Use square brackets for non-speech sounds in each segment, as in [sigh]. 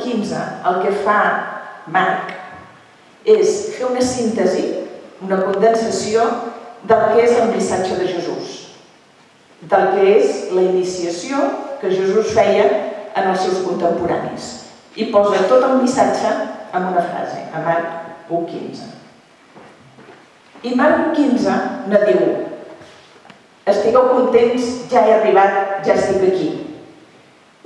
1.15 el que fa Marc és fer una síntesi, una condensació del que és el missatge de Jesús, del que és la iniciació que Jesús feia en els seus contemporanis. I posa tot el missatge en una frase, a Marc 1.15. I Marc 1.15 ne diu Estigueu contents, ja he arribat, ja estic aquí.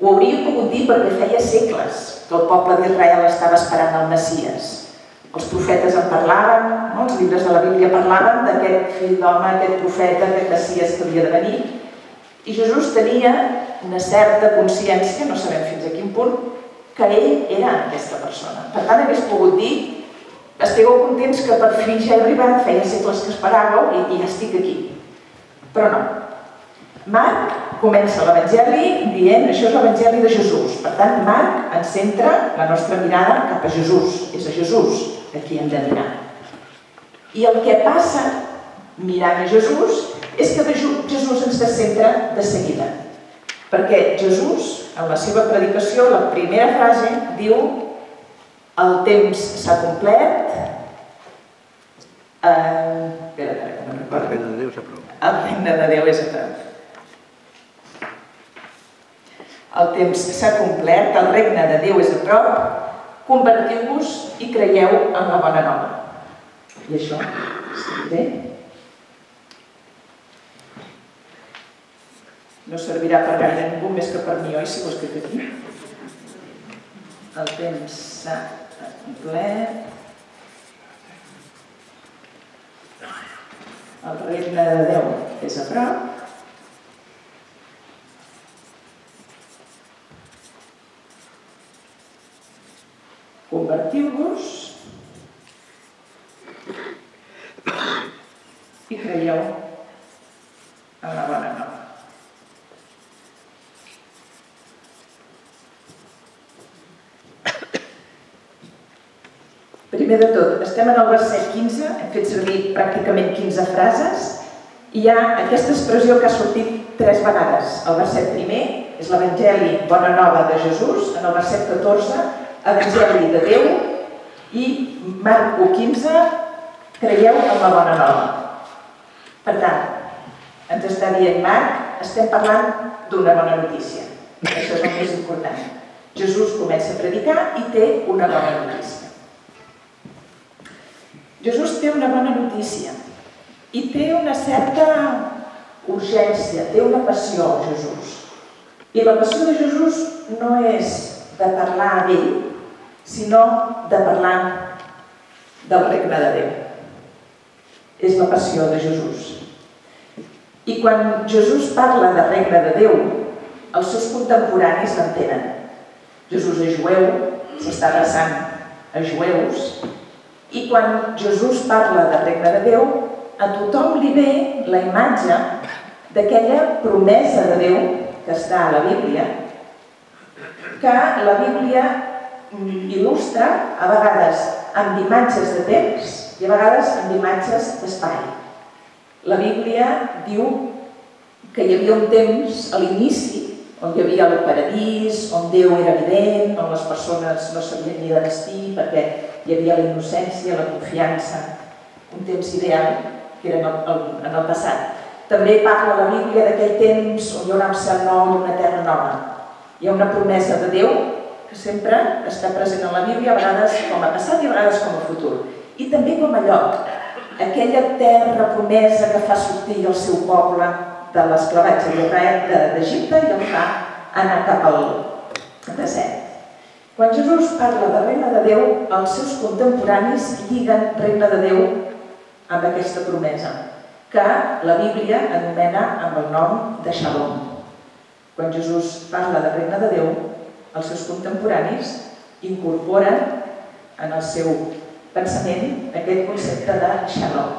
Ho hauria pogut dir perquè feia segles que el poble d'Israel estava esperant el Messies. Els profetes en parlaven, no? els llibres de la Bíblia parlaven d'aquest fill d'home, aquest profeta, aquest Messies que havia de venir. I Jesús tenia una certa consciència, no sabem fins a quin punt, que ell era aquesta persona. Per tant, hagués pogut dir estigueu contents que per fi ja he arribat, feia segles que esperàveu i, i ja estic aquí. Però no. Marc comença l'Evangeli dient això és l'Evangeli de Jesús. Per tant, Marc ens centra la nostra mirada cap a Jesús. És a Jesús a qui hem de mirar. I el que passa mirant a Jesús és que Jesús ens descentra de seguida. Perquè Jesús, en la seva predicació, la primera frase diu el temps s'ha complet, eh, espera, espera, no. El regne de Déu s'aprova. El regne de Déu és a prop. El temps s'ha complert, el regne de Déu és a prop, convertiu-vos i creieu en la bona nova. I això, bé? No servirà per gaire ningú més que per mi, oi, si ho escric aquí? El temps s'ha complert, el regne de Déu és a prop, convertiu-vos i creieu en la bona nova. Primer de tot, estem en el verset 15, hem fet servir pràcticament 15 frases, i hi ha aquesta expressió que ha sortit tres vegades. El verset primer és l'Evangeli Bona Nova de Jesús, en el verset 14, Evangeli de Déu, i Marc 1.15, creieu en la Bona Nova. Per tant, ens està dient Marc, estem parlant d'una bona notícia. Això és el més important. Jesús comença a predicar i té una bona notícia. Jesús té una bona notícia i té una certa urgència, té una passió, Jesús. I la passió de Jesús no és de parlar d'ell, sinó de parlar del regne de Déu. És la passió de Jesús. I quan Jesús parla del regne de Déu, els seus contemporanis l'entenen. Jesús és jueu, s'està adreçant a jueus, i quan Jesús parla del regne de Déu, a tothom li ve la imatge d'aquella promesa de Déu que està a la Bíblia, que la Bíblia il·lustra a vegades amb imatges de temps i a vegades amb imatges d'espai. La Bíblia diu que hi havia un temps a l'inici on hi havia el paradís, on Déu era evident, on les persones no sabien ni de vestir perquè hi havia la innocència, la confiança, un temps ideal que era en el, en el passat. També parla la Bíblia d'aquell temps on hi haurà un cel nou i una terra nova. Hi ha una promesa de Déu que sempre està present en la Bíblia, a vegades com a passat i a vegades com a futur. I també com a lloc, aquella terra promesa que fa sortir el seu poble de l'esclavatge d'Egipte i el fa anar cap al desert. Quan Jesús parla de regne de Déu, els seus contemporanis lliguen regne de Déu amb aquesta promesa, que la Bíblia anomena amb el nom de Shalom. Quan Jesús parla de regne de Déu, els seus contemporanis incorporen en el seu pensament aquest concepte de Shalom.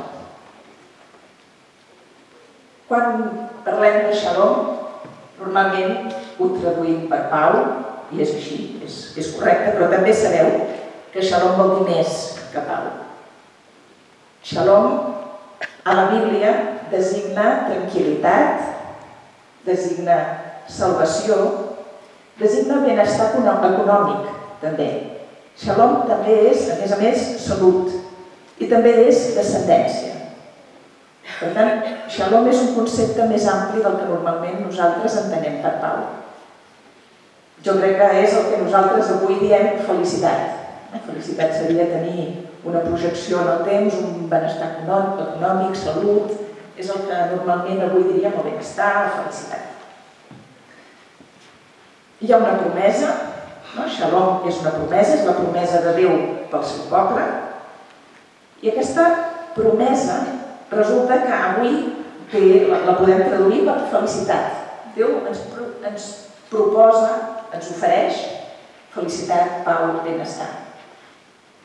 Quan parlem de Shalom, normalment ho traduïm per pau, i és així, és, és correcte, però també sabeu que Shalom vol dir més que pau. Shalom a la Bíblia designa tranquil·litat, designa salvació, designa benestar econòmic, també. Shalom també és, a més a més, salut i també és descendència. Per tant, shalom és un concepte més ampli del que normalment nosaltres entenem per pau. Jo crec que és el que nosaltres avui diem felicitat. Felicitat seria tenir una projecció en el temps, un benestar econòmic, salut, és el que normalment avui diríem el benestar, la felicitat. Hi ha una promesa, no? Shalom és una promesa, és la promesa de Déu pel seu poble, i aquesta promesa resulta que avui que la, la podem traduir per felicitat. Déu ens, ens proposa, ens ofereix felicitat, pau, benestar.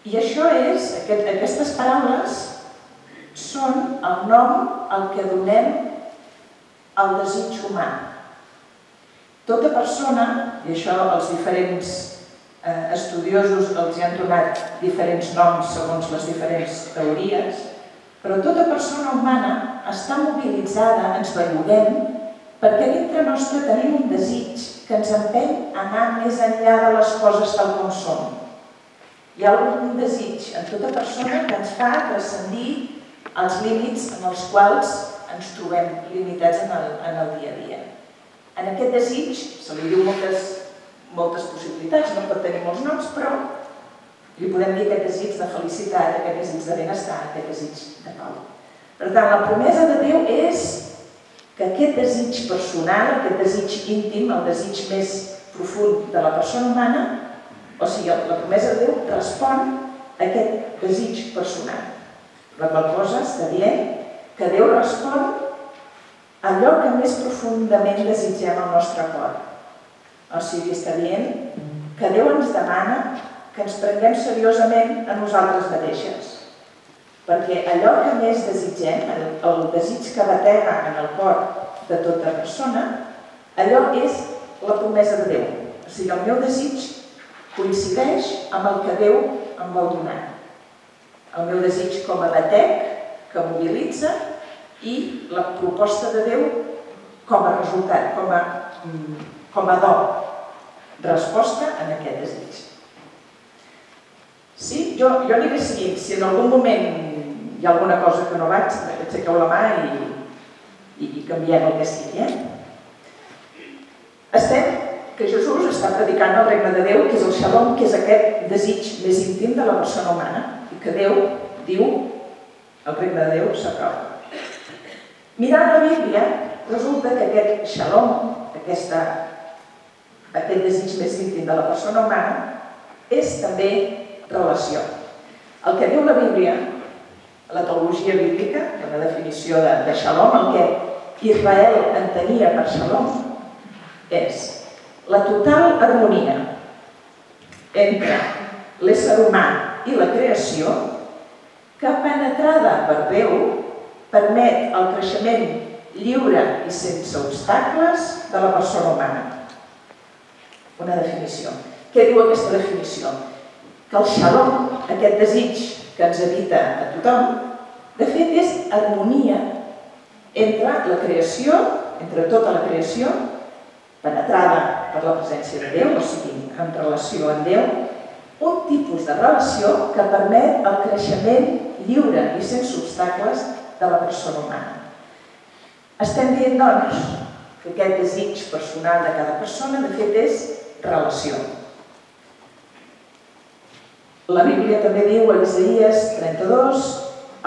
I això és, aquest, aquestes paraules són el nom al que donem al desig humà. Tota persona, i això els diferents eh, estudiosos els han donat diferents noms segons les diferents teories, però tota persona humana està mobilitzada, ens belluguem, perquè dintre nostre tenim un desig que ens empeny a anar més enllà de les coses tal com són. Hi ha un desig en tota persona que ens fa transcendir els límits en els quals ens trobem limitats en el, en el dia a dia. En aquest desig se li diu moltes moltes possibilitats, no pot tenir molts noms, però li podem dir aquest desig de felicitat, aquest desig de benestar, aquest desig de pau. Per tant, la promesa de Déu és que aquest desig personal, aquest desig íntim, el desig més profund de la persona humana, o sigui, la promesa de Déu respon a aquest desig personal. La qual cosa està dient que Déu respon allò que més profundament desitgem al nostre cor o sigui, està dient que Déu ens demana que ens prenguem seriosament a nosaltres mateixes. Perquè allò que més desitgem, el desig que batega en el cor de tota persona, allò és la promesa de Déu. O sigui, el meu desig coincideix amb el que Déu em vol donar. El meu desig com a batec que mobilitza i la proposta de Déu com a resultat, com a mm, com a do, resposta en aquest desig. Sí, jo, jo aniré seguint. Si en algun moment hi ha alguna cosa que no vaig, aixequeu la mà i, i, i canviem el que sigui. Eh? Estem que Jesús està predicant el regne de Déu, que és el xalom, que és aquest desig més íntim de la persona humana, i que Déu diu, el regne de Déu s'aprova. Mirant la Bíblia, resulta que aquest xalom, aquesta aquest desig més íntim de la persona humana, és també relació. El que diu la Bíblia, la teologia bíblica, la definició de, de Shalom, el que Israel entenia per Shalom, és la total harmonia entre l'ésser humà i la creació que penetrada per Déu permet el creixement lliure i sense obstacles de la persona humana una definició. Què diu aquesta definició? Que el xalom, aquest desig que ens habita a tothom, de fet és harmonia entre la creació, entre tota la creació, penetrada per la presència de Déu, o sigui, en relació amb Déu, un tipus de relació que permet el creixement lliure i sense obstacles de la persona humana. Estem dient, doncs, que aquest desig personal de cada persona, de fet, és relació. La Bíblia també diu a Isaías 32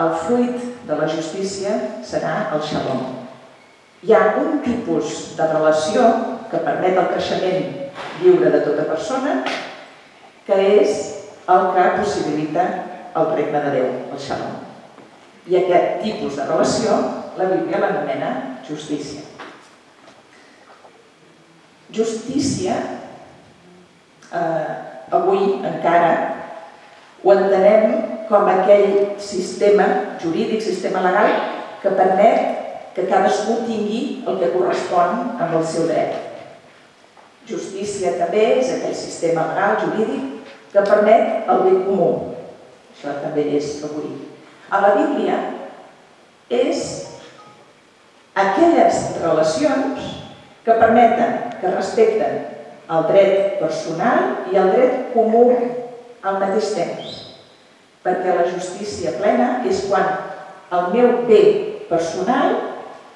el fruit de la justícia serà el xalom. Hi ha un tipus de relació que permet el creixement lliure de tota persona que és el que possibilita el regne de Déu, el xalom. I aquest tipus de relació la Bíblia l'anomena justícia. Justícia eh, avui encara ho entenem com aquell sistema jurídic, sistema legal, que permet que cadascú tingui el que correspon amb el seu dret. Justícia també és aquell sistema legal, jurídic, que permet el bé comú. Això també és avui. A la Bíblia és aquelles relacions que permeten, que respecten el dret personal i el dret comú al mateix temps. Perquè la justícia plena és quan el meu bé personal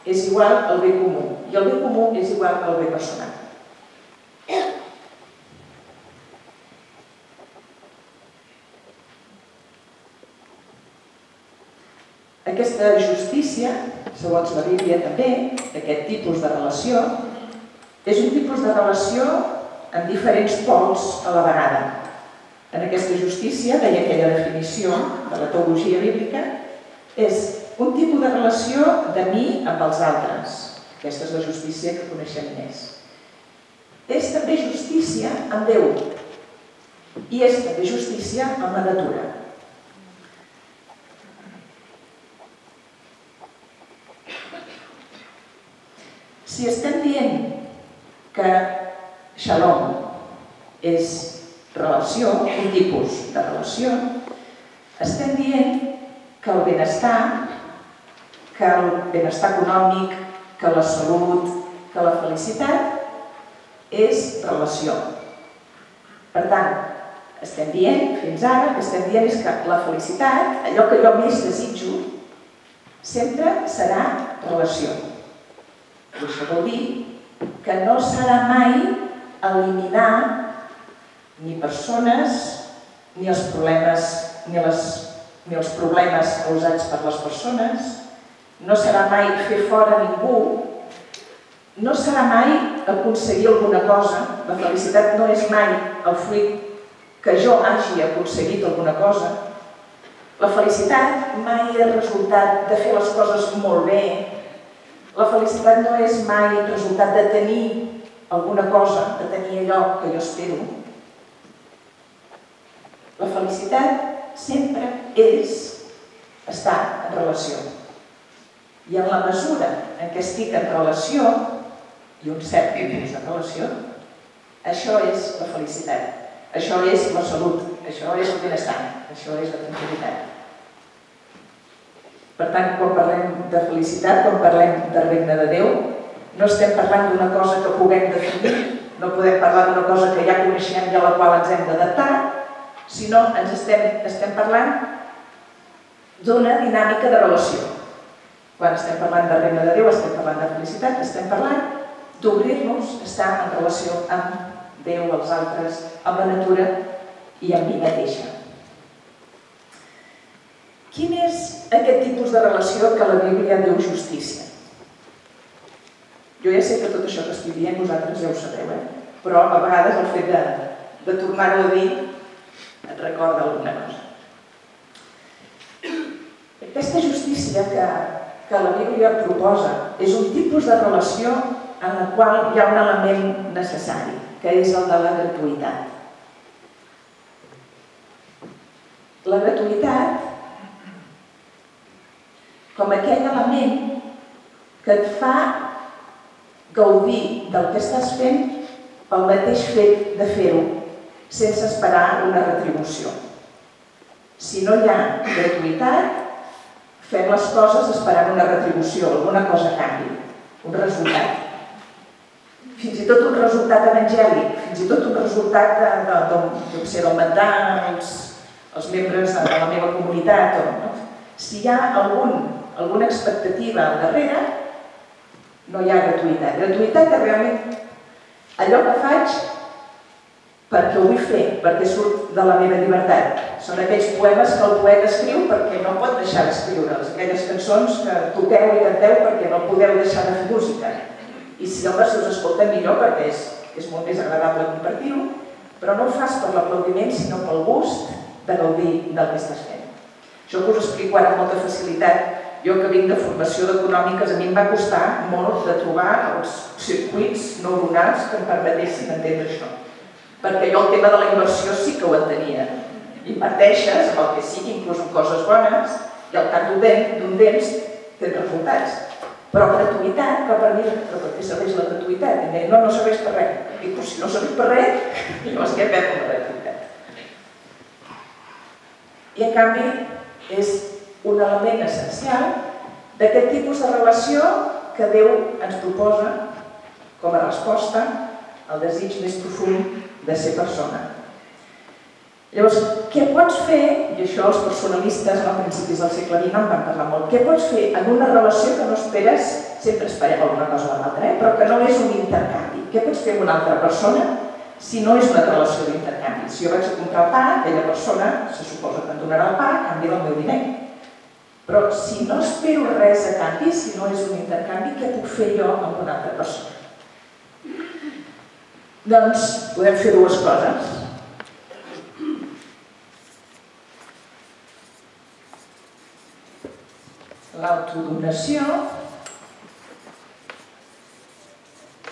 és igual al bé comú i el bé comú és igual al bé personal. Aquesta justícia, segons la Bíblia també, aquest tipus de relació, és un tipus de relació amb diferents pols a la vegada. En aquesta justícia, deia aquella definició de la teologia bíblica, és un tipus de relació de mi amb els altres. Aquesta és la justícia que coneixem més. És també justícia amb Déu i és també justícia amb la natura. Si estem dient que Shalom és relació, un tipus de relació, estem dient que el benestar, que el benestar econòmic, que la salut, que la felicitat és relació. Per tant, estem dient, fins ara, que estem dient és que la felicitat, allò que jo més desitjo, sempre serà relació. Això vol dir que no serà mai eliminar ni persones, ni els problemes, ni, les, ni els problemes causats per les persones, no serà mai fer fora ningú, no serà mai aconseguir alguna cosa, la felicitat no és mai el fruit que jo hagi aconseguit alguna cosa, la felicitat mai és resultat de fer les coses molt bé, la felicitat no és mai el resultat de tenir alguna cosa, de tenir allò que jo espero. La felicitat sempre és estar en relació. I en la mesura en què estic en relació, i un cert tipus de relació, això és la felicitat, això és la salut, això és el benestar, això és la tranquil·litat. Per tant, quan parlem de felicitat, quan parlem de regne de Déu, no estem parlant d'una cosa que puguem definir, no podem parlar d'una cosa que ja coneixem i a la qual ens hem d'adaptar, sinó ens estem, estem parlant d'una dinàmica de relació. Quan estem parlant de regne de Déu, estem parlant de felicitat, estem parlant d'obrir-nos, estar en relació amb Déu, els altres, amb la natura i amb mi mateixa. Quin és aquest tipus de relació que la Bíblia diu justícia? Jo ja sé que tot això que estic dient vosaltres ja ho sabeu, eh? però a vegades el fet de, de tornar-ho a dir et recorda alguna cosa. Aquesta justícia que, que la Bíblia proposa és un tipus de relació en la qual hi ha un element necessari, que és el de la gratuïtat. La gratuïtat com aquell element que et fa gaudir del que estàs fent pel mateix fet de fer-ho, sense esperar una retribució. Si no hi ha gratuïtat, fem les coses esperant una retribució, alguna cosa canvi, un resultat. Fins i tot un resultat evangèlic, fins i tot un resultat de, de, d'augmentar els, els membres de la meva comunitat. O, no? Si hi ha algun alguna expectativa al darrere, no hi ha gratuïtat. Gratuïtat és realment allò que faig perquè ho vull fer, perquè surt de la meva llibertat. Són aquells poemes que el poeta escriu perquè no pot deixar d'escriure'ls, aquelles cançons que toqueu i canteu perquè no podeu deixar de fer música. I si home, si us escolta millor perquè és, és molt més agradable compartir-ho, però no ho fas per l'aplaudiment, sinó pel gust de gaudir del que estàs fent. Això que us explico ara amb molta facilitat jo que vinc de formació d'econòmiques, a mi em va costar molt de trobar els circuits neuronals que em permetessin entendre això. Perquè jo el tema de la inversió sí que ho entenia. Inverteixes amb el que sigui, inclús en coses bones, i al cap d'un temps tens resultats. Però gratuïtat, però per mi, però per què serveix la gratuïtat? I deia, no, no serveix per res. I si no serveix per res, [laughs] llavors què fem amb la gratuïtat? I en canvi, és un element essencial d'aquest tipus de relació que Déu ens proposa com a resposta el desig més profund de ser persona. Llavors, què pots fer, i això els personalistes a principis del segle XX en van parlar molt, què pots fer en una relació que no esperes, sempre esperem alguna cosa de l'altra, eh? però que no és un intercanvi. Què pots fer amb una altra persona si no és una relació d'intercanvi? Si jo vaig a comprar el pa, aquella persona se suposa que em donarà el pa a canvi del meu diner. Però si no espero res a canvi, si no és un intercanvi, què puc fer jo amb una altra persona? Doncs podem fer dues coses. l'autodonació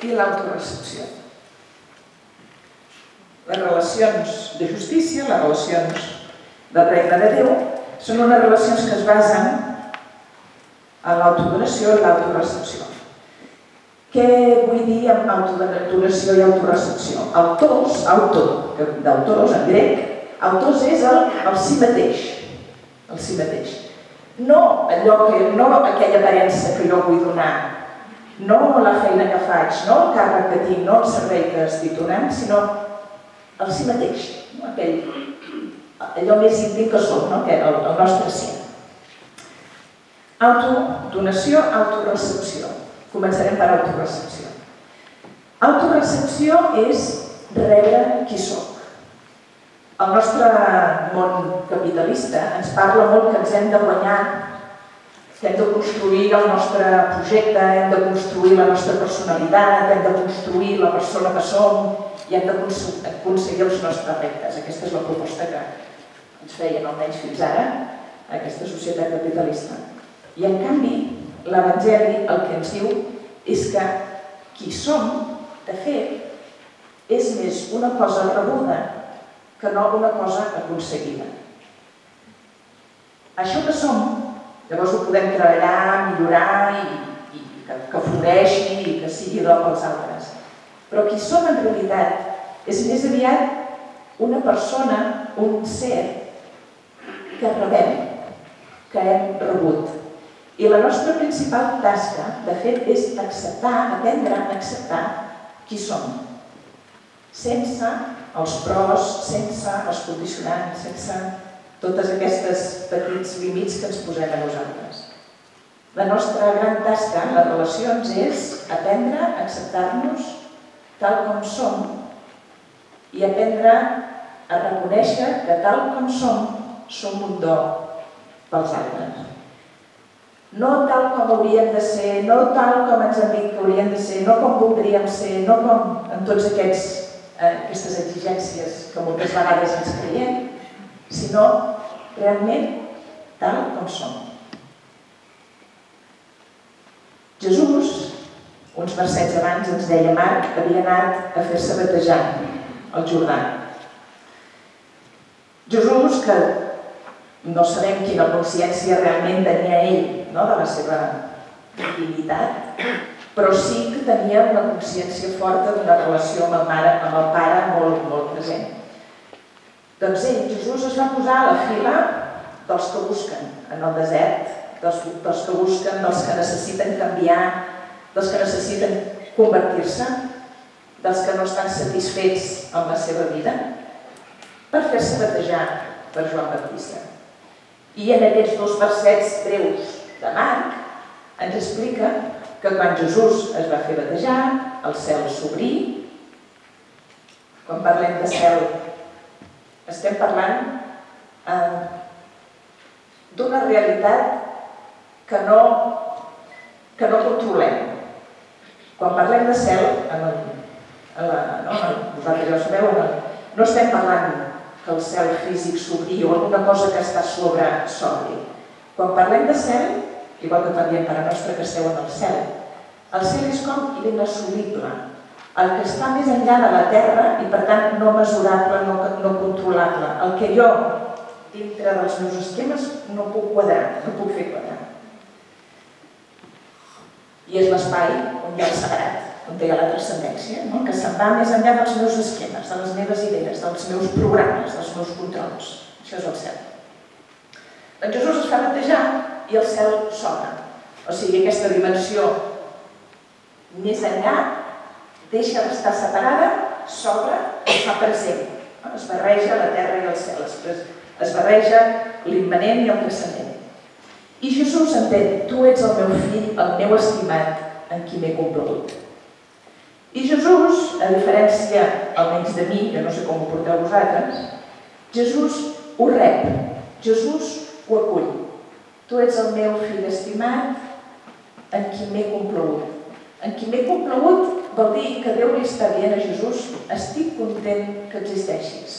i l'autorecepció. Les relacions de justícia, les relacions del regne de Déu, són unes relacions que es basen en l'autodonació i l'autorecepció. Què vull dir amb autodonació i autorecepció? Autors, autor, d'autors en grec, autors és el, el si mateix, el si mateix. No allò que, no aquella aparença que jo vull donar, no la feina que faig, no el càrrec que tinc, no el servei que estic donant, sinó el si mateix, no? aquell, allò més íntim que som, no? el, el nostre si. Autodonació, autorecepció. Començarem per autorecepció. Autorecepció és rebre qui som. El nostre món capitalista ens parla molt que ens hem de guanyar, que hem de construir el nostre projecte, hem de construir la nostra personalitat, hem de construir la persona que som i hem d'aconseguir els nostres reptes. Aquesta és la proposta que ens feien almenys fins ara aquesta societat capitalista. I en canvi, l'Evangeli el que ens diu és que qui som, de fet, és més una cosa rebuda que no una cosa aconseguida. Això que som, llavors ho podem treballar, millorar i, i que, que floreixi i que sigui bo pels altres. Però qui som en realitat és més aviat una persona, un ser que rebem, que hem rebut. I la nostra principal tasca, de fet, és acceptar, aprendre a acceptar qui som, sense els pros, sense els condicionants, sense totes aquestes petits límits que ens posem a nosaltres. La nostra gran tasca en les relacions és aprendre a acceptar-nos tal com som i aprendre a reconèixer que tal com som, som un do pels altres. No tal com hauríem de ser, no tal com ens han dit que hauríem de ser, no com voldríem ser, no com en tots aquests eh, aquestes exigències que moltes vegades ens creiem, sinó realment tal com som. Jesús, uns versets abans, ens deia Marc, havia anat a fer-se batejar al Jordà. Jesús, que no sabem quina consciència realment tenia ell no, de la seva divinitat, però sí que tenia una consciència forta d'una relació amb el, mare, amb el pare molt, molt present. Doncs ell, Jesús, es va posar a la fila dels que busquen en el desert, dels, dels que busquen, dels que necessiten canviar, dels que necessiten convertir-se, dels que no estan satisfets amb la seva vida, per fer-se batejar per Joan Baptista. I en aquests dos versets breus de Marc ens explica que quan Jesús es va fer batejar, el cel s'obrí. Quan parlem de cel, estem parlant eh, d'una realitat que no, que no controlem. Quan parlem de cel, en el, en la, no, en, vosaltres ja ho sabeu, en el, no estem parlant que el cel físic s'obri o alguna cosa que està sobre s'obri. Quan parlem de cel, igual que parlem per a nostra que esteu en el cel. El cel és com l'inassolible, el que està més enllà de la terra i per tant no mesurable, no, no controlable, el que jo dintre dels meus esquemes no puc quadrar, no puc fer quadrar. I és l'espai on hi ha el sagrat, hi ha la transcendència, no? que se'n va més enllà dels meus esquemes, de les meves idees, dels meus programes, dels meus controls. Això és el cel. Doncs Jesús es fa batejar i el cel s'obre. O sigui, aquesta dimensió més enllà deixa d'estar separada, s'obre i fa present. Es barreja la terra i el cel, es, es barreja l'immanent i el creixement. I Jesús entén, tu ets el meu fill, el meu estimat, en qui m'he complagut. I Jesús, a diferència almenys de mi, que no sé com ho porteu vosaltres, Jesús ho rep, Jesús ho acull. Tu ets el meu fill estimat, en qui m'he complagut. En qui m'he complagut vol dir que Déu li està dient a Jesús estic content que existeixis.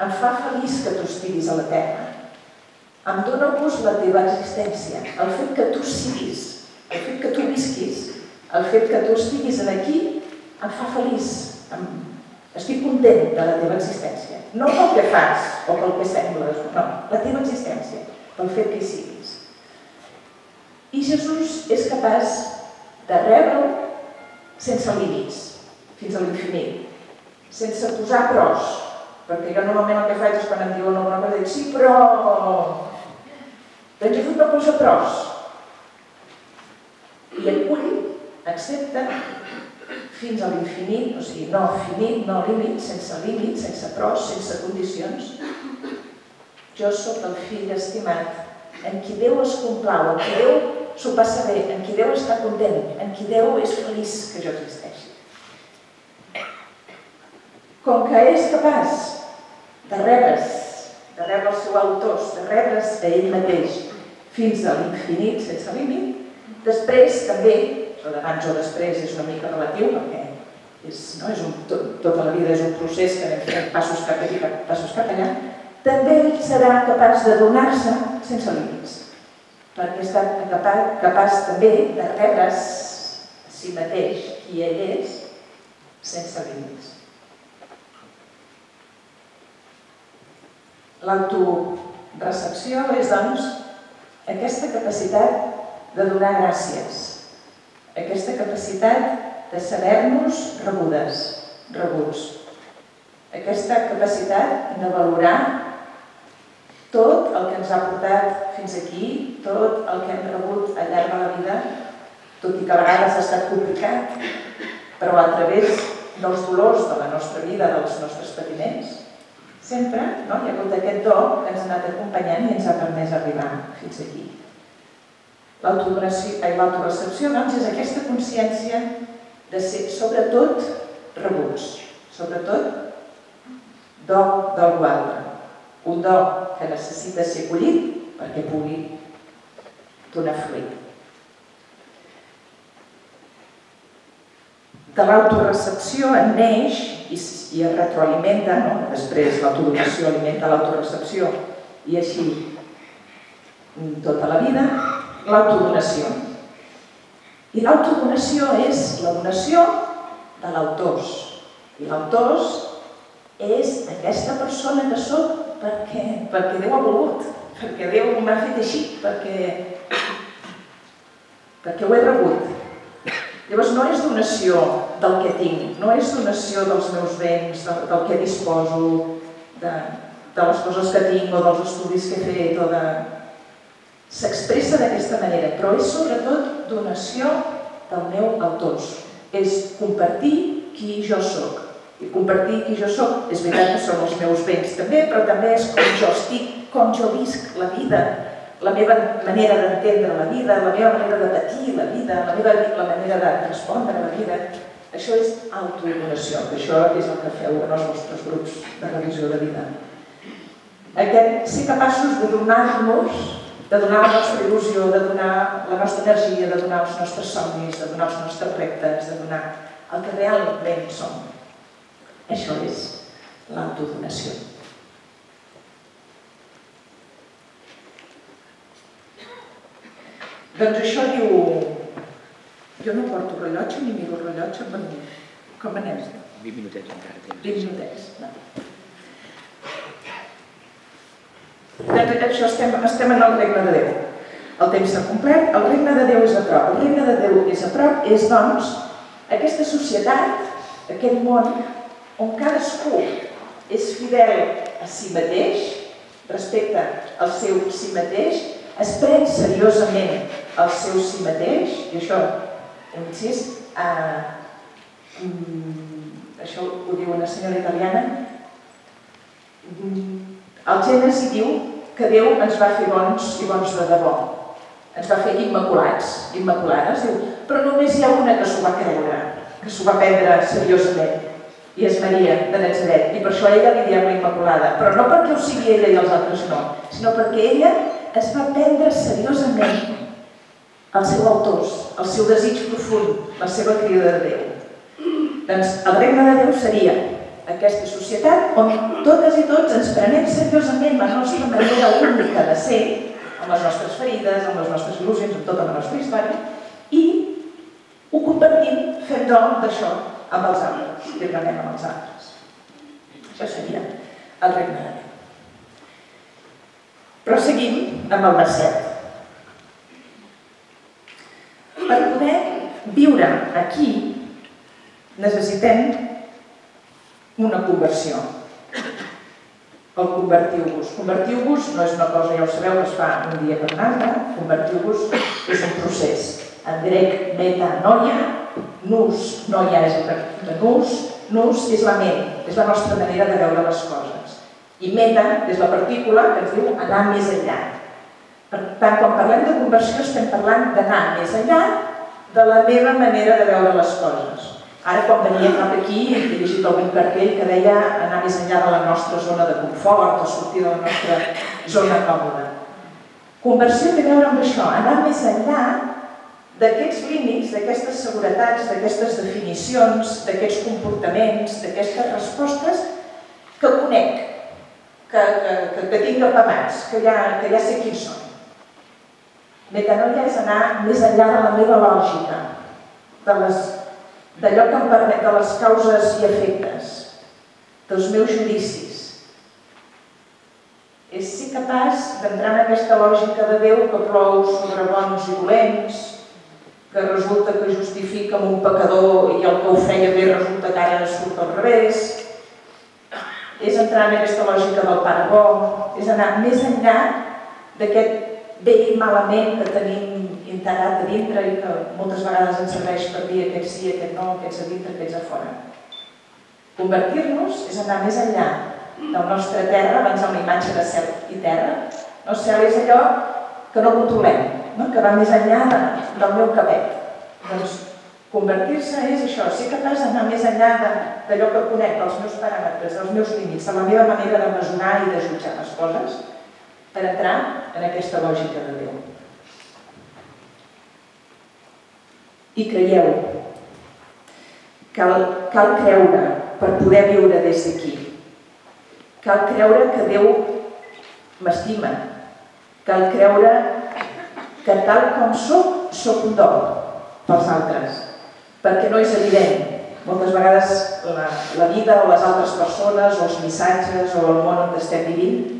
Em fa feliç que tu estiguis a la terra. Em dóna gust la teva existència. El fet que tu siguis, el fet que tu visquis, el fet que tu estiguis aquí, em fa feliç. Em... Estic content de la teva existència. No pel que fas o pel que sembles, no, la teva existència, pel fet que hi siguis. I Jesús és capaç de rebre'l sense límits, fins a l'infinit, sense posar pros, perquè jo normalment el que faig és quan em diuen alguna cosa, dic, sí, però... Doncs Jesús no posa pros. I acull, accepta, fins a l'infinit, o sigui, no finit, no límit, sense límit, sense pros, sense condicions. Jo sóc el fill estimat en qui Déu es complau, en qui Déu s'ho passa bé, en qui Déu està content, en qui Déu és feliç que jo existeixi. Com que és capaç de rebre's, de rebre el seu autors, de rebre's a ell mateix fins a l'infinit sense límit, després també, o d'abans o després és una mica relatiu perquè és, no, és un, tot, tota la vida és un procés que anem fent passos cap aquí, passos cap allà, també serà capaç de donar-se sense límits perquè estat capaç, capaç també de rebre's a si mateix qui ell és sense límits. L'autorecepció és, doncs, aquesta capacitat de donar gràcies, capacitat de saber-nos rebudes, rebuts, aquesta capacitat de valorar tot el que ens ha portat fins aquí, tot el que hem rebut al llarg de la vida, tot i que a vegades ha estat complicat, però a través dels dolors de la nostra vida, dels nostres patiments, sempre no, hi ha hagut aquest do que ens ha anat acompanyant i ens ha permès arribar fins aquí. L'autorecepció doncs, és aquesta consciència de ser, sobretot, rebuts, sobretot, do del altre, un do que necessita ser collit perquè pugui donar fruit. De l'autorecepció en neix i, i es retroalimenta, no? després l'autodonació alimenta l'autorecepció i així tota la vida, l'autodonació. I l'autodonació és la donació de l'autors. I l'autors és aquesta persona que sóc perquè, perquè Déu ha volgut, perquè Déu m'ha fet així, perquè, perquè ho he rebut. Llavors no és donació del que tinc, no és donació dels meus béns, del, del que disposo, de, de les coses que tinc o dels estudis que he fet o de... S'expressa d'aquesta manera, però és sobretot donació del meu autors. És compartir qui jo sóc i compartir qui jo sóc. És veritat que són els meus béns també, però també és com jo estic, com jo visc la vida, la meva manera d'entendre la vida, la meva manera de patir la vida, la meva la manera de respondre a la vida. Això és autodonació, que això és el que feu en els vostres grups de revisió de vida. Aquest, ser capaços de donar-nos, de donar la nostra il·lusió, de donar la nostra energia, de donar els nostres somnis, de donar els nostres reptes, de donar el que realment som. Això és l'autodonació. Doncs això diu... Jo no porto rellotge ni miro rellotge per mi. Com anem? 20 minutets encara tens. 20 minutets. No. Això estem, estem en el regne de Déu. El temps s'ha complert, el regne de Déu és a prop. El regne de Déu és a prop, és doncs aquesta societat, aquest món on cadascú és fidel a si mateix, respecte al seu si mateix, es pren seriosament el seu si mateix, i això, un incís, eh, mm, això ho diu una senyora italiana, mm, el Gènesi diu que Déu ens va fer bons i bons de debò. Ens va fer immaculats, immaculades, diu, però només hi ha una que s'ho va creure, que s'ho va prendre seriosament, i és Maria de Nazaret, i per això ella li diem la Immaculada, però no perquè ho sigui ella i els altres no, sinó perquè ella es va prendre seriosament el seu autors, el seu desig profund, la seva crida de Déu. Doncs el regne de Déu seria aquesta societat on totes i tots ens prenem seriosament la nostra manera única de ser, amb les nostres ferides, amb les nostres il·lusions, amb tota la nostra història, i ho compartim fent don d'això amb els altres, i renem amb els altres. Això seria el regne de Déu. Però seguim amb el verset. Per poder viure aquí necessitem una conversió. El convertiu-vos. Convertiu-vos no és una cosa, ja ho sabeu, que es fa un dia per un altre. Convertiu-vos és un procés. En grec, metanoia, nus, noia és el de nus, nus és la ment, és la nostra manera de veure les coses. I meta és la partícula que ens diu anar més enllà. Per tant, quan parlem de conversió estem parlant d'anar més enllà de la meva manera de veure les coses. Ara, quan venia cap aquí, he llegit algun cartell que deia anar més enllà de la nostra zona de confort o sortir de la nostra zona còmoda. Conversió té a veure amb això, anar més enllà d'aquests límits, d'aquestes seguretats, d'aquestes definicions, d'aquests comportaments, d'aquestes respostes que conec, que, que, que, que tinc apamats, que ja, que ja sé quins són. Metanoia és anar més enllà de la meva lògica, de les d'allò que em permet de les causes i efectes, dels meus judicis. És ser capaç d'entrar en aquesta lògica de Déu que plou sobre bons i dolents, que resulta que justifica un pecador i el que ho feia bé resulta que ara surt al revés. És entrar en aquesta lògica del pare bo, és anar més enllà d'aquest bé i malament que tenim integrat a dintre i que moltes vegades ens serveix per dir aquest sí, aquest no, aquests a dintre, aquests a fora. Convertir-nos és anar més enllà del nostre terra, abans una imatge de cel i terra. El cel és allò que no controlem, no? que va més enllà de, del meu cabet. Doncs convertir-se és això, ser capaç d'anar més enllà d'allò que conec, dels meus paràmetres, dels meus límits, de la meva manera de mesurar i de jutjar les coses, per entrar en aquesta lògica de Déu. I creieu, cal, cal creure per poder viure des d'aquí. Cal creure que Déu m'estima. Cal creure que tal com sóc, sóc un do pels altres. Perquè no és evident. Moltes vegades la, la vida o les altres persones o els missatges o el món on estem vivint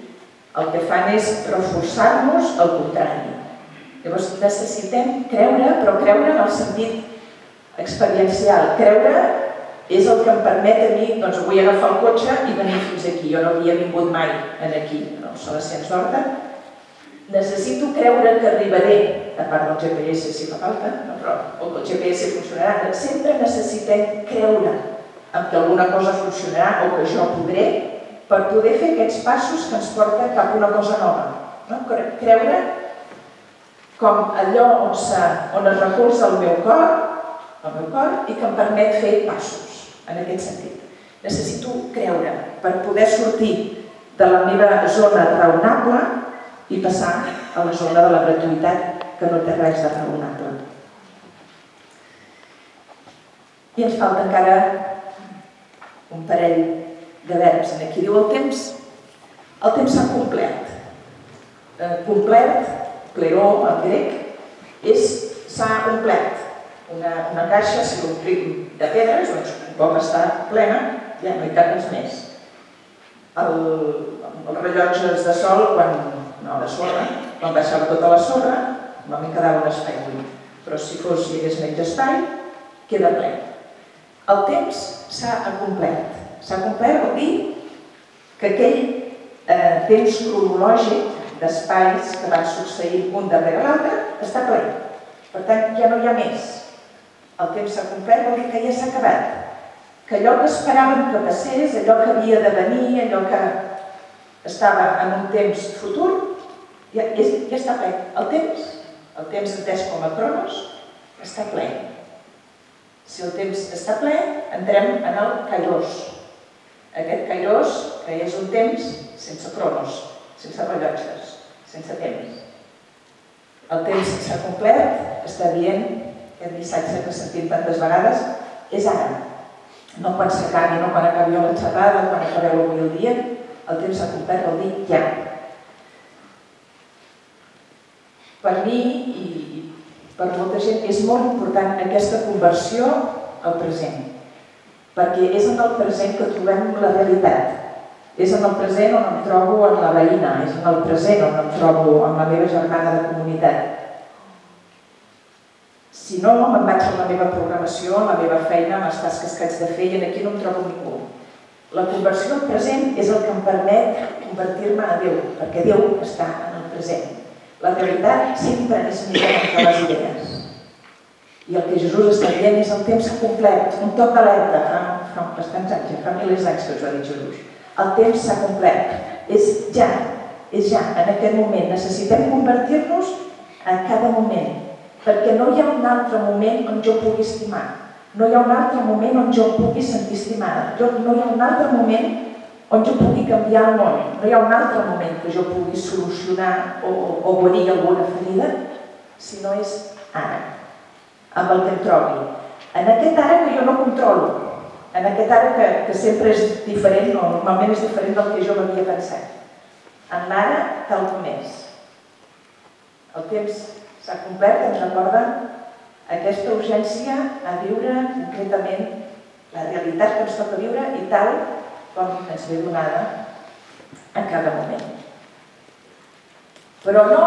el que fan és reforçar-nos el contrari. Llavors necessitem creure, però creure en el sentit experiencial. Creure és el que em permet a mi, doncs avui agafar el cotxe i venir fins aquí. Jo no havia vingut mai en aquí, no sé si ens d'Horta. Necessito creure que arribaré, a part del GPS si fa falta, però o el GPS funcionarà. Sempre necessitem creure en que alguna cosa funcionarà o que jo podré per poder fer aquests passos que ens porten cap a una cosa nova. No? Creure com allò on, on es recolza el meu cor, el meu cor, i que em permet fer passos, en aquest sentit. Necessito creure per poder sortir de la meva zona raonable i passar a la zona de la gratuïtat, que no té res de raonable. I ens falta encara un parell de verbs. Aquí diu el temps, el temps s'ha complet. Eh, complet pleró en grec, és s'ha omplert. Una, una caixa, si l'omplim de pedres, doncs pot estar plena, ja no hi més. El, els rellotges de sol, quan, no, de sorra, quan baixava tota la sorra, no m'hi quedava un espai buit. Però si fos, hi hagués menys espai, queda ple. El temps s'ha complert. S'ha complert vol dir que aquell eh, temps cronològic d'espais que van succeir un darrere l'altre, està ple. Per tant, ja no hi ha més. El temps s'ha complert, vol dir que ja s'ha acabat. que allò que esperàvem que passés, allò que havia de venir, allò que estava en un temps futur, ja, ja, ja està ple. El temps, el temps entès com a cronos, està ple. Si el temps està ple, entrem en el kairos. Aquest kairos, que és un temps sense cronos, sense rellotges, sense temps. El temps s'ha complert, està dient, aquest missatge que sentim tantes vegades, és ara. No quan s'acabi, no quan acabi la xerrada, quan acabeu avui el dia, el temps s'ha complert, vol dir ja. Per mi i per molta gent és molt important aquesta conversió al present, perquè és en el present que trobem la realitat. És en el present on em trobo amb la veïna, és en el present on em trobo amb la meva germana de comunitat. Si no, me'n vaig a la meva programació, a la meva feina, amb les tasques que haig de fer i aquí no em trobo ningú. La conversió al present és el que em permet convertir-me a Déu, perquè Déu està en el present. La realitat sempre és millor que les idees. I el que Jesús està dient és el temps complet, un toc d'alerta, fa, fa bastants anys, fa milers d'anys que us ho ha dit Jesús el temps s'ha complert. És ja, és ja, en aquest moment. Necessitem convertir-nos a cada moment, perquè no hi ha un altre moment on jo pugui estimar. No hi ha un altre moment on jo pugui sentir estimada. No hi ha un altre moment on jo pugui canviar el món. No hi ha un altre moment que jo pugui solucionar o, o guarir alguna ferida, si no és ara, amb el que em trobi. En aquest ara que jo no controlo, en aquest ara que, que sempre és diferent, o normalment és diferent del que jo m'havia pensat. En l'ara, tal com és. El temps s'ha complert, ens recorda aquesta urgència a viure concretament la realitat que ens toca viure i tal com ens ve donada en cada moment. Però no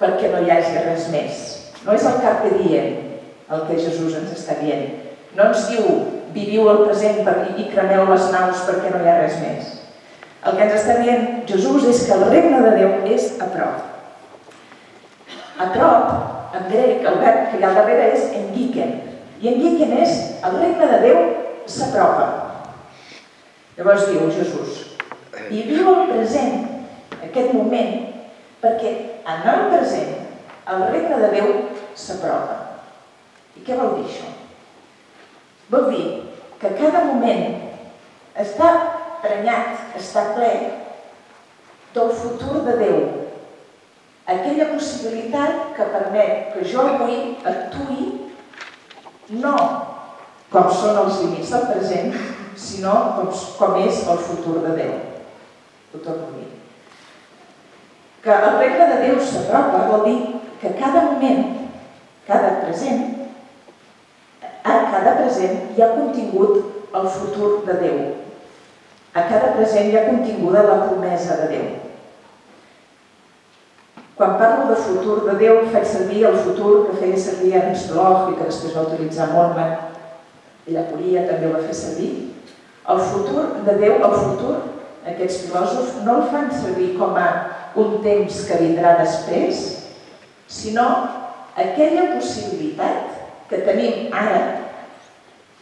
perquè no hi hagi res més. No és el carpe diem el que Jesús ens està dient. No ens diu viviu el present i cremeu les naus perquè no hi ha res més. El que ens està dient Jesús és que el regne de Déu és a prop. A prop, en grec, el verb que hi ha al darrere és enguiquen. I enguiquen és el regne de Déu s'apropa. Llavors diu Jesús, i viu el present, aquest moment, perquè en el present el regne de Déu s'apropa. I què vol dir això? Vol dir que cada moment està prenyat, està ple del futur de Déu. Aquella possibilitat que permet que jo avui actui no com són els límits del present, sinó com, és el futur de Déu. Ho torno a dir. Que el regne de Déu s'apropa vol dir que cada moment, cada present, cada present hi ha contingut el futur de Déu. A cada present hi ha continguda la promesa de Déu. Quan parlo de futur de Déu, faig servir el futur que feia servir Ernst Bloch i que després va utilitzar Mormon, i la Curia també ho va fer servir. El futur de Déu, el futur, aquests filòsofs no el fan servir com a un temps que vindrà després, sinó aquella possibilitat que tenim ara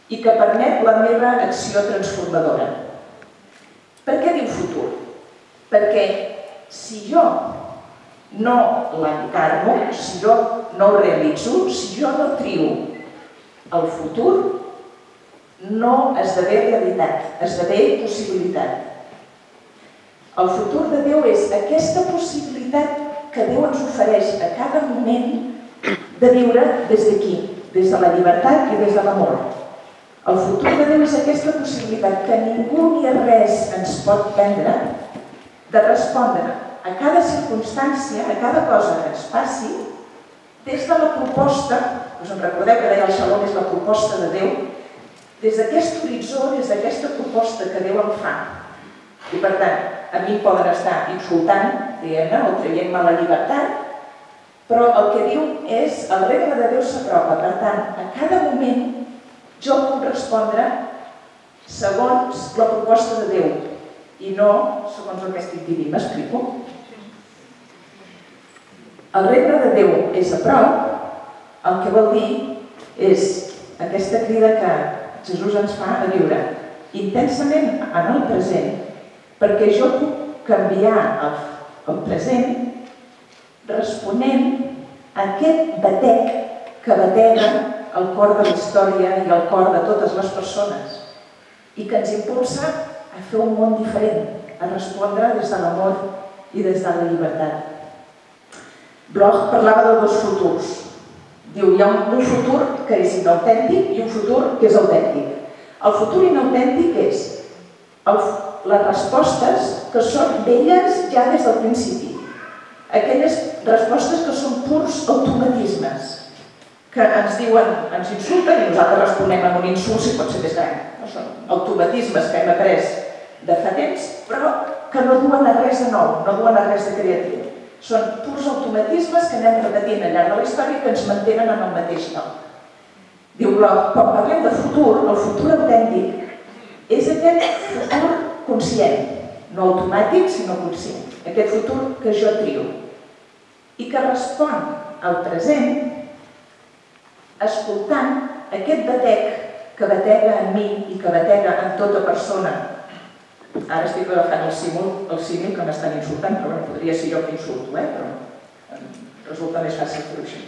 i que permet la meva acció transformadora. Per què diu futur? Perquè si jo no l'encarno, si jo no ho realitzo, si jo no trio el futur, no esdevé realitat, esdevé possibilitat. El futur de Déu és aquesta possibilitat que Déu ens ofereix a cada moment de viure des d'aquí, des de la llibertat i des de l'amor. El futur de Déu és aquesta possibilitat que ningú ni res ens pot prendre de respondre a cada circumstància, a cada cosa que ens passi, des de la proposta, us en recordeu que deia el Xalom és la proposta de Déu, des d'aquest horitzó, des d'aquesta proposta que Déu em fa. I per tant, a mi poden estar insultant, diguem-ne, o traient-me la llibertat, però el que diu és el regne de Déu s'apropa. Per tant, a cada moment jo puc respondre segons la proposta de Déu i no segons el que estic vivint. M'explico? El regne de Déu és a prop, el que vol dir és aquesta crida que Jesús ens fa a viure intensament en el present perquè jo puc canviar el, el present responent a aquest batec que batega el cor de la història i el cor de totes les persones i que ens impulsa a fer un món diferent, a respondre des de l'amor i des de la llibertat. Bloch parlava de dos futurs. Diu, hi ha un futur que és inautèntic i un futur que és autèntic. El futur inautèntic és les respostes que són velles ja des del principi. Aquelles respostes que són purs automatismes, que ens diuen, ens insulten i nosaltres responem amb un insult si pot ser més gran. No són automatismes que hem après de fa temps, però que no duen a res de nou, no duen a res de creatiu. Són purs automatismes que anem repetint al llarg de la història que ens mantenen en el mateix lloc. Diu Bloch, quan parlem de futur, el futur autèntic és aquest futur conscient, no automàtic, sinó conscient. Aquest futur que jo trio i que respon al present escoltant aquest batec que batega en mi i que batega en tota persona. Ara estic agafant el símil, el símil que m'estan insultant, però bueno, podria ser jo que insulto, eh? però resulta més fàcil fer així.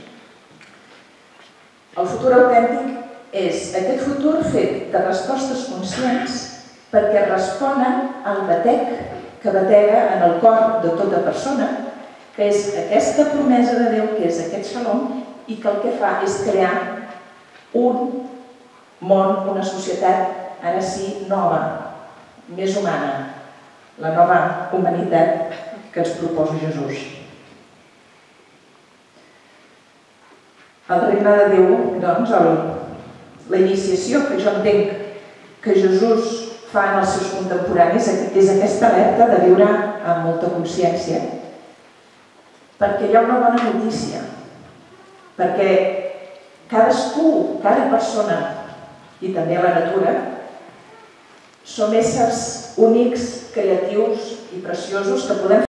El futur autèntic és aquest futur fet de respostes conscients perquè responen al batec que batega en el cor de tota persona, que és aquesta promesa de Déu, que és aquest xalom, i que el que fa és crear un món, una societat, ara sí, nova, més humana, la nova humanitat que ens proposa Jesús. El regne de Déu, doncs, la iniciació que jo entenc que Jesús fa en els seus contemporanis és aquesta alerta de viure amb molta consciència. Perquè hi ha una bona notícia, perquè cadascú, cada persona i també la natura som éssers únics, creatius i preciosos que podem